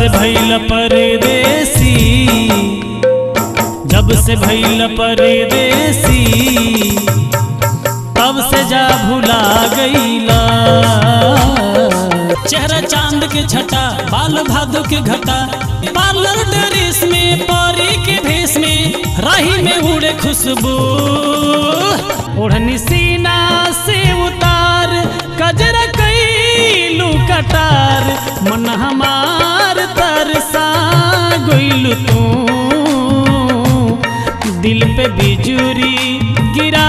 से भइल परदेसी, जब से भइल परदेसी, तब से जा भुला गईला चेहरा चाँद के छटा, बाल भादो के घटा, पार्लर ड्रेस में, परी के भेष में, राही में उड़े खुशबू। ओढ़नी सीना से उतार, कजरा कैलू कटार, मन हमार तू दिल पे बिजुरी गिरा